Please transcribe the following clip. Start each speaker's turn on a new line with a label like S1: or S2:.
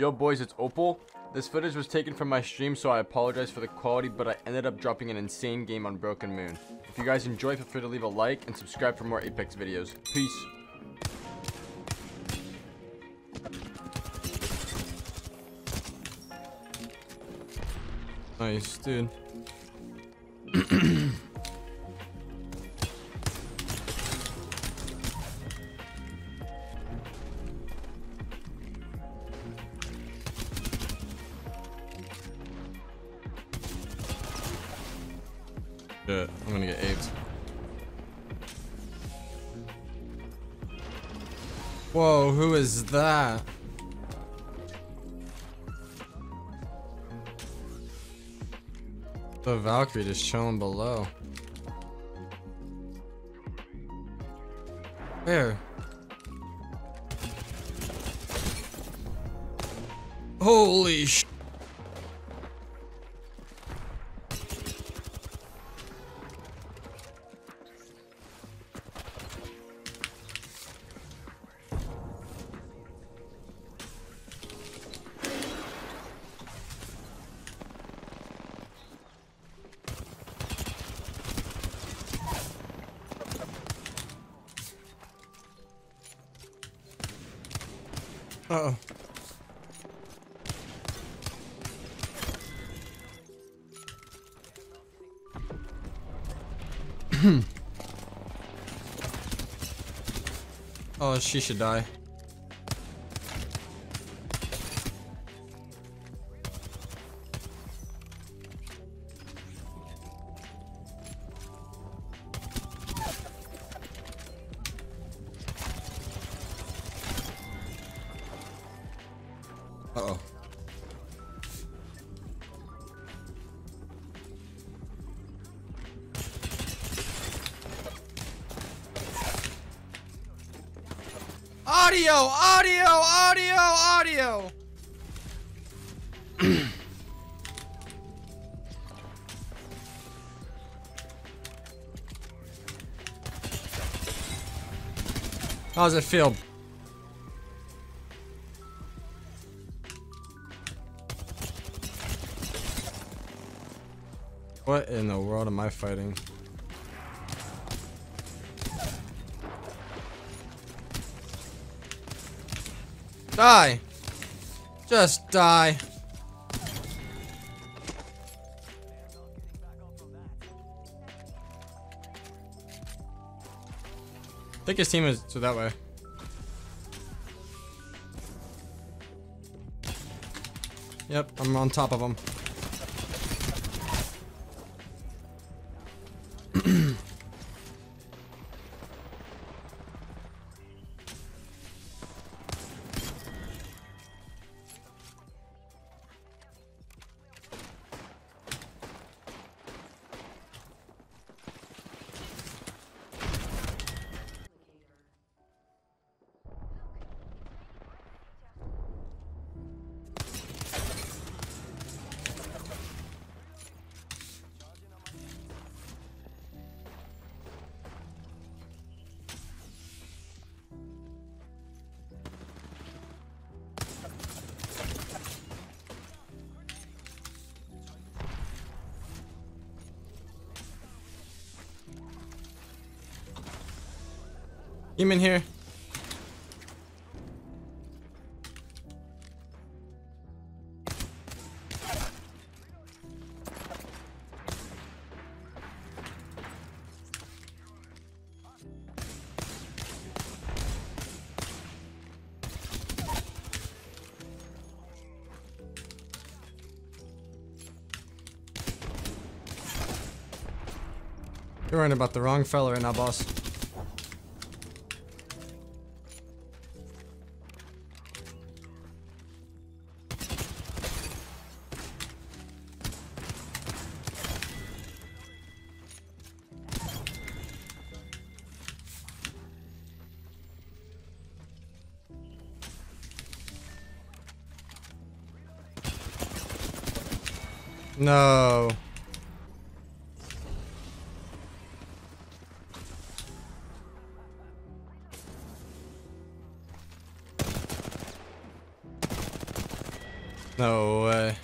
S1: Yo boys, it's Opal. This footage was taken from my stream, so I apologize for the quality, but I ended up dropping an insane game on Broken Moon. If you guys enjoy, feel free to leave a like and subscribe for more Apex videos. Peace.
S2: Nice, dude. I'm gonna get aped. Whoa, who is that? The Valkyrie just chilling below. Where? Holy sh! Uh oh. oh, she should die. Uh oh. Audio, audio, audio, audio. How does it feel? What in the world am I fighting? Die! Just die. I think his team is to that way. Yep, I'm on top of him. Human here. You're worrying about the wrong fella right now, boss. No. No way.